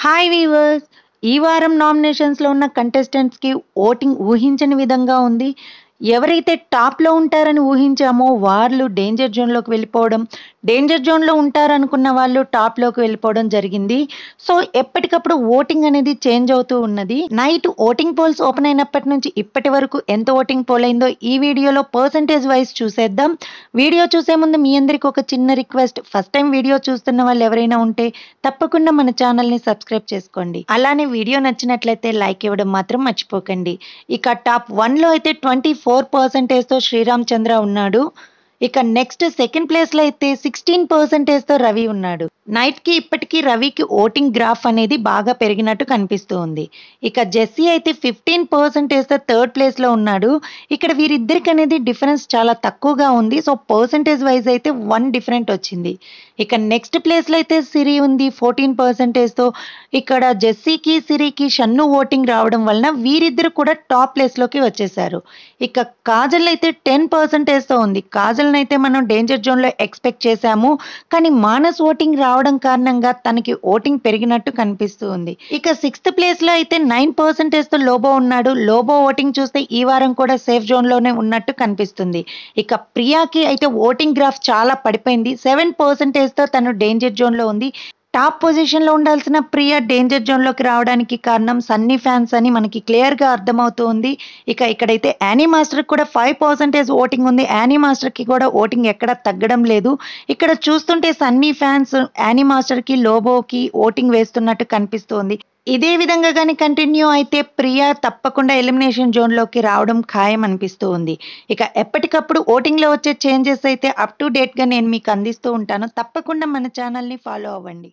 Hi weavers ఈ వారం నామినేషన్స్లో ఉన్న కంటెస్టెంట్స్కి ఓటింగ్ ఊహించని విధంగా ఉంది. ఎవరైతే టాప్లో ఉంటారని ఊహించామో వాళ్ళు డేంజర్ జోన్లోకి వెళ్ళిపోవడం డేంజర్ జోన్లో ఉంటారనుకున్న వాళ్ళు టాప్లోకి వెళ్ళిపోవడం జరిగింది. సో ఎప్పటికప్పుడు ఓటింగ్ అనేది చేంజ్ అవుతూ ఉన్నది. నైట్ ఓటింగ్ పోల్స్ ఓపెన్ అయినప్పటి నుంచి ఇప్పటి వరకు ఎంత ఓటింగ్ పోల్ అయిందో ఈ వీడియోలో పర్సంటేజ్ వైజ్ చూసేద్దాం. వీడియో చూసే ముందు మీ అందరికి ఒక చిన్న రిక్వెస్ట్. ఫస్ట్ టైం వీడియో చూస్తున్న వాళ్ళు ఎవరైనా ఉంటే తప్పకుండా మన ఛానల్ని సబ్స్క్రైబ్ చేసుకోండి. అలానే వీడియో నచ్చినట్లయితే లైక్ ఇవ్వడం మాత్రం మర్చిపోకండి. ఇక టాప్ వన్లో అయితే ట్వంటీ ఫోర్ ఫోర్ పర్సెంటేజ్తో శ్రీరామ్ చంద్ర ఉన్నాడు. ఇక నెక్స్ట్ సెకండ్ ప్లేస్లో అయితే సిక్స్టీన్ పర్సెంటేజ్తో రవి ఉన్నాడు. నైట్కి ఇప్పటికీ రవికి ఓటింగ్ గ్రాఫ్ అనేది బాగా పెరిగినట్టు కనిపిస్తూ ఉంది. ఇక జెస్సీ అయితే ఫిఫ్టీన్ పర్సెంటేజ్తో థర్డ్ ప్లేస్లో ఉన్నాడు. ఇక్కడ వీరిద్దరికి అనేది డిఫరెన్స్ చాలా తక్కువగా ఉంది. సో పర్సెంటేజ్ వైజ్ అయితే వన్ డిఫరెంట్ వచ్చింది. ఇక నెక్స్ట్ ప్లేస్లో అయితే సిరి ఉంది ఫోర్టీన్ పర్సెంటేజ్తో ఇక్కడ జెస్సీకి సిరికి షన్ను ఓటింగ్ రావడం వలన వీరిద్దరు కూడా టాప్ ప్లేస్లోకి వచ్చేసారు ఇక కాజల్ అయితే టెన్ పర్సెంటేజ్తో ఉంది. కాజల్ అయితే మనం డేంజర్ జోన్లో ఎక్స్పెక్ట్ చేశాము. కానీ మానస్ ఓటింగ్ రావడం కారణంగా తనకి ఓటింగ్ పెరిగినట్టు కనిపిస్తుంది. ఇక సిక్స్త్ ప్లేస్లో అయితే నైన్ పర్సెంటేజ్తో లోబో ఉన్నాడు. లోబో ఓటింగ్ చూస్తే ఈ వారం కూడా సేఫ్ జోన్లోనే ఉన్నట్టు కనిపిస్తుంది. ఇక ప్రియాకి అయితే ఓటింగ్ గ్రాఫ్ చాలా పడిపోయింది. సెవెన్ పర్సెంటేజ్తో తను డేంజర్ జోన్లో ఉంది. టాప్ పొజిషన్లో ఉండాల్సిన ప్రియ డేంజర్ జోన్లోకి రావడానికి కారణం సన్నీ ఫ్యాన్స్ అని మనకి క్లియర్గా అర్థమవుతుంది. ఇక ఇక్కడైతే యానీ మాస్టర్కి కూడా ఫైవ్ పర్సెంటేజ్ ఓటింగ్ ఉంది. యానీ మాస్టర్కి కూడా ఓటింగ్ ఎక్కడ తగ్గడం లేదు. ఇక్కడ చూస్తుంటే సన్నీ ఫ్యాన్స్ యానీ మాస్టర్కి లోబోకి ఓటింగ్ వేస్తున్నట్టు కనిపిస్తోంది. ఇదే విధంగా కానీ కంటిన్యూ అయితే ప్రియా తప్పకుండా ఎలిమినేషన్ జోన్లోకి రావడం ఖాయం అనిపిస్తూ ఉంది ఇక ఎప్పటికప్పుడు ఓటింగ్లో వచ్చే చేంజెస్ అయితే అప్ టు డేట్గా నేను మీకు అందిస్తూ ఉంటాను. తప్పకుండా మన ఛానల్ని ఫాలో అవ్వండి.